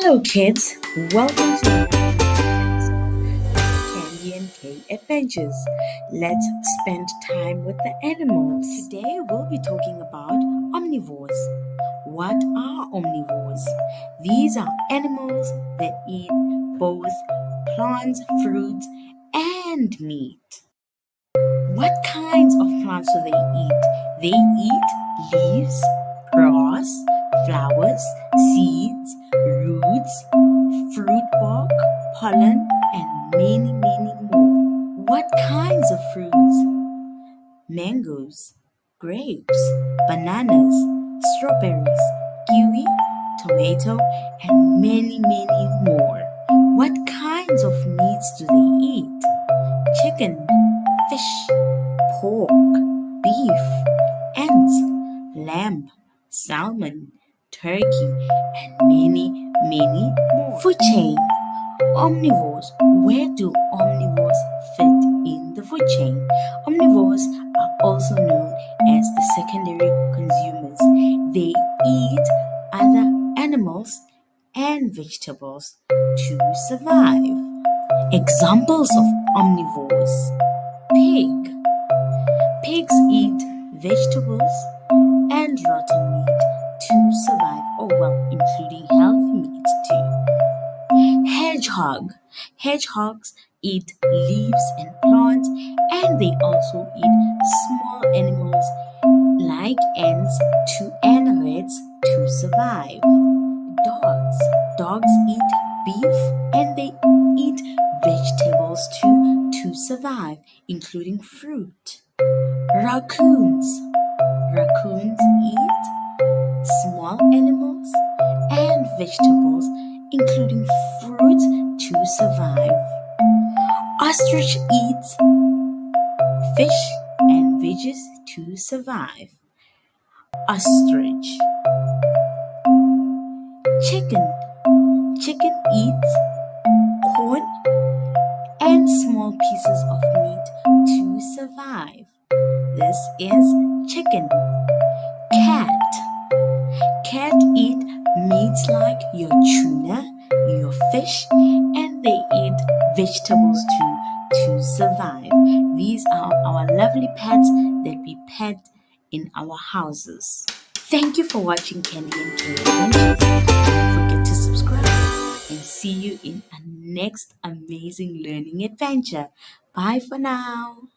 Hello, kids. Welcome to Candy and Kay Adventures. Let's spend time with the animals. Today, we'll be talking about omnivores. What are omnivores? These are animals that eat both plants, fruits, and meat. What kinds of plants do they eat? They eat leaves, grass, flowers, seeds, roots, fruit bark, pollen, and many, many more. What kinds of fruits? Mangoes, grapes, bananas, strawberries, kiwi, tomato, and many, many more. What kinds of meats do they eat? Chicken, fish, pork, beef, ants, lamb, salmon, turkey, and many, many more. Food chain. Omnivores. Where do omnivores fit in the food chain? Omnivores are also known as the secondary consumers. They eat other animals and vegetables to survive. Examples of omnivores Pig. Pigs eat vegetables Hedgehog. Hedgehogs eat leaves and plants, and they also eat small animals like ants to rats to survive. Dogs. Dogs eat beef and they eat vegetables too to survive, including fruit. Raccoons. Raccoons eat small animals and vegetables, including fruit, to survive. Ostrich eats fish and veggies to survive. Ostrich. Chicken. Chicken eats corn and small pieces of meat to survive. This is chicken. Cat. Cat eat meats like your fish, and they eat vegetables too to survive. These are our lovely pets that we pet in our houses. Thank you for watching Candy and Kay Adventures. Don't forget to subscribe and see you in a next amazing learning adventure. Bye for now.